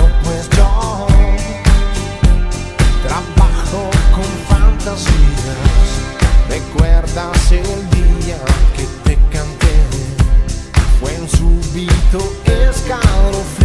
Oh, pues yo trabajo con fantasías. ¿Recuerdas el día que te canté? Fue un súbito escalofrío.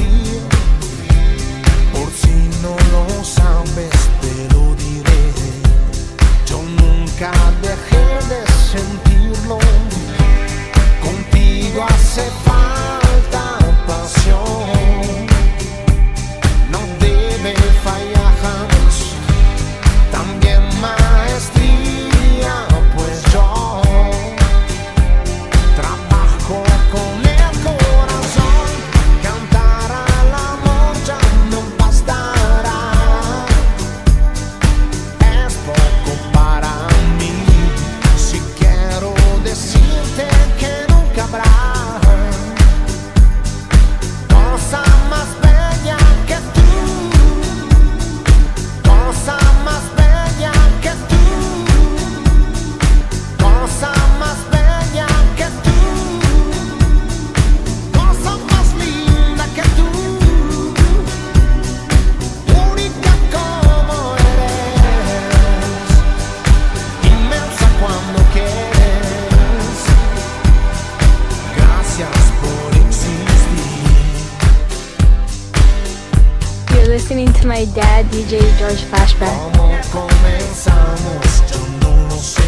listening to my dad, DJ Georges Flashback. ¿Cómo comenzamos? Yo no lo sé.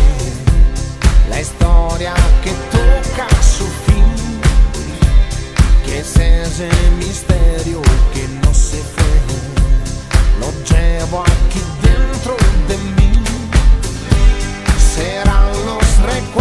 La historia que toca su fin. ¿Qué es ese misterio que no se fue? Lo llevo aquí dentro de mí. Serán los recuerdos.